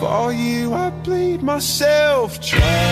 For you I bleed myself dry